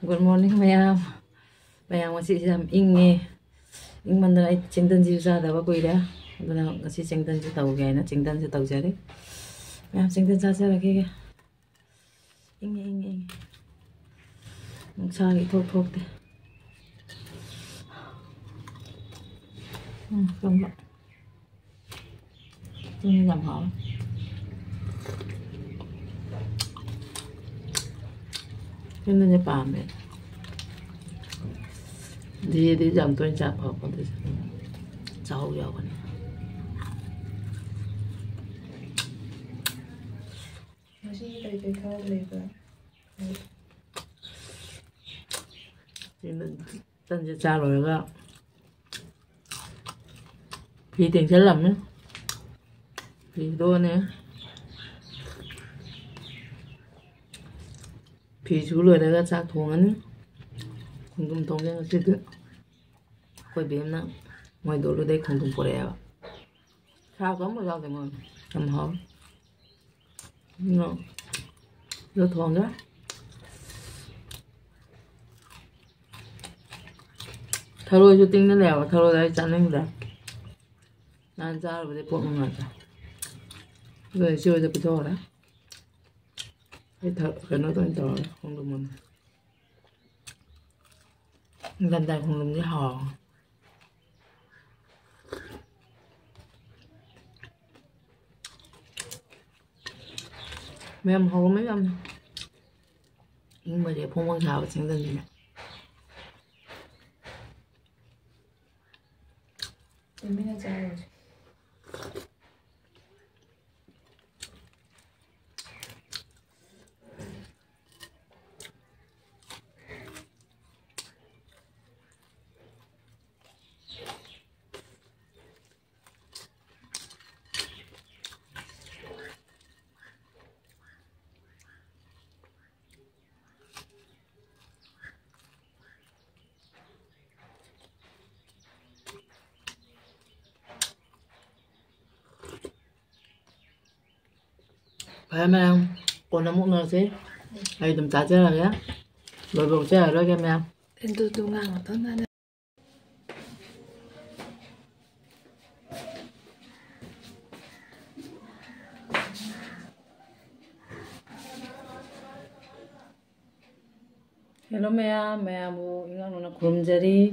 Good morning mayam. Mayam ngasi jam inge. Ing mandra ai chengdan ji za da ba koi da. Dona ngasi chengdan ji tau ga na chengdan ji tau ja re. Mayam chengdan ja ja ra ge. Inge inge inge. Nung sa gi thok thok de. Ừ, không ạ. Tôi làm họ. Cái này bà mẹ. Đi đi dòng tôi chạp hợp con tôi cháu vào con. 다시 이렇게 가을레가 Thì mình tân cho cha rồi đó. Vì tiền sẽ lầm nữa. Vì đua nè. Vì chú lười đấy là cha anh. Không cùng thông cái gì. Quay biếm nè. Ngoài đồ lười đây không cùng bổ à? Sao có một rau thì ngon Cầm hộp. Nó. Nó thon đó. tharo tinh nó na lewa tharo đây chan lên rồi nan ra rồi để bộ ngon rồi rồi chưa được cái đó cái thợ cái nó tôi cho không được mình lần này không được cái hò mấy em hồ mấy em nhưng mà để phong quang thảo chính dân gì 예민하지 않아 phải em em còn năm mươi nói gì ai tụm trả chơi là nhé rồi bụng chơi ở đó em em em tôi tôi ngang ở đó nè Hello mẹ, mẹ bố, ingang nuna kurum jari,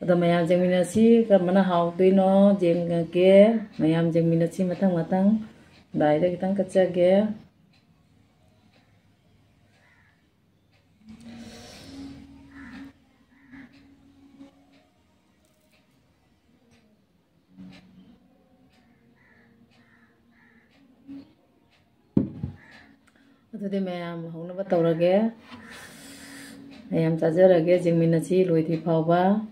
ada mayam jeng minasi ka mana hau tui no, jeng ke. Mayam jeng minasi matang matang. Dai da kitang kacha ge ꯑꯗꯨꯗꯤ ꯃꯌꯥꯝ ꯍꯧꯅꯕ ꯇꯧꯔꯒꯦ ꯃꯌꯥꯝ ꯆꯥꯖꯔꯒꯦ ꯖꯤꯡꯃꯤꯟꯅꯁꯤ ꯂꯣꯏꯗ꯭ꯔꯤ ꯐꯥꯎꯕ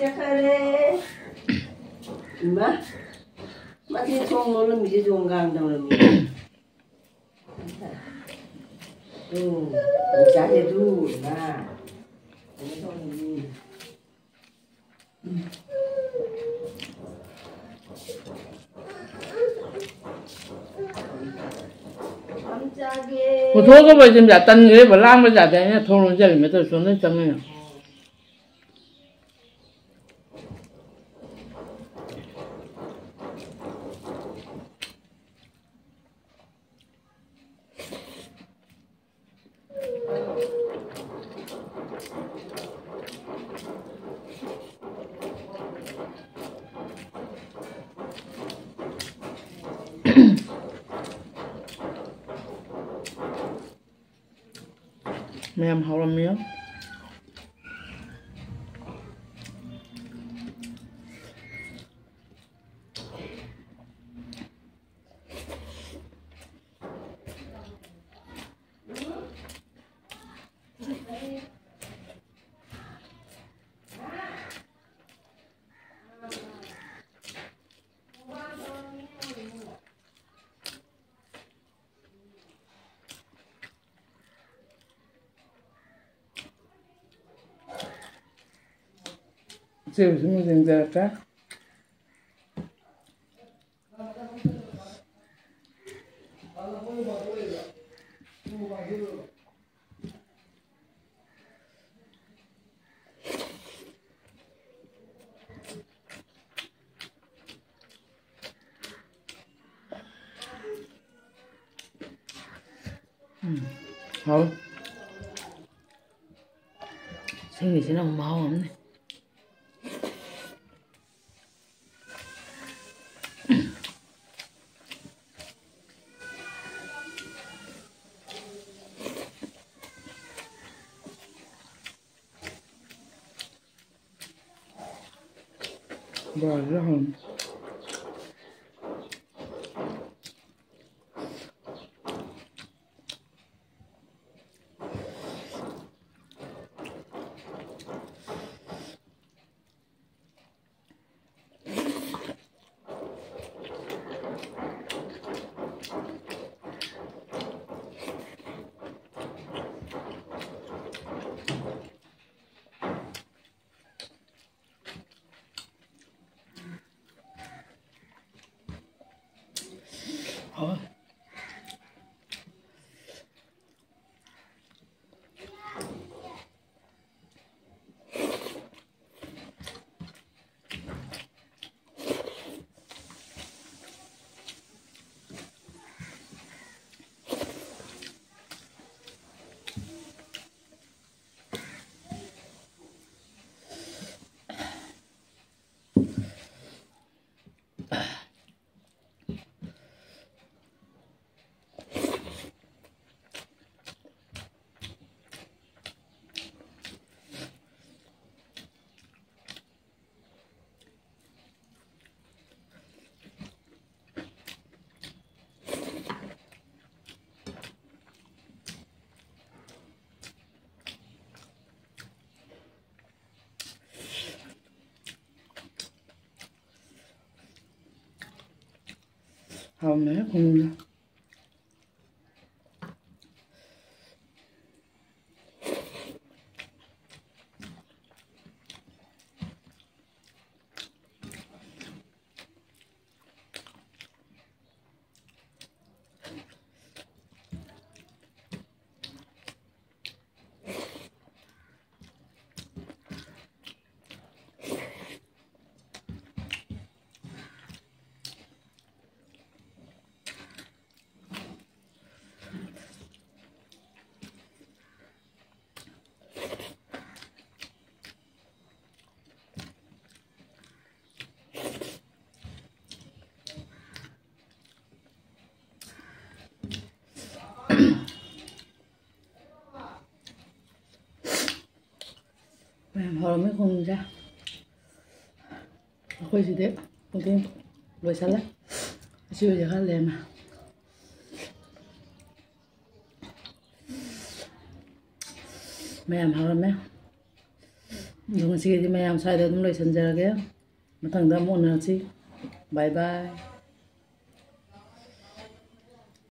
chakare. Ma ma ti chong no lo mi ji jong gang dang lo mi tu cha Không du na Cô thuốc có bây giờ tân ghế và lang bây giờ thế nhé, thôi rồi giờ mình tôi xuống đến chân này. Mềm hậu làm miếng. 这有什么人在嗯好了。心现在我忙我们的 Thôi Không nữa tin Rồi salad Chưa giờ hết lên mà ꯃꯌꯥꯝ ꯍꯧꯔꯝꯃꯦ ꯑꯗꯣ ꯉꯁꯤꯒꯤꯗꯤ ꯃꯌꯥꯝ ꯁ꯭ꯋꯥꯏꯗ ꯑꯗꯨꯝ ꯂꯣꯏꯁꯤꯟꯖꯔꯒꯦ ꯃꯊꯪꯗ ꯑꯃꯨꯛ ꯎꯅꯔꯁꯤ ꯕꯥꯏ ꯕꯥꯏ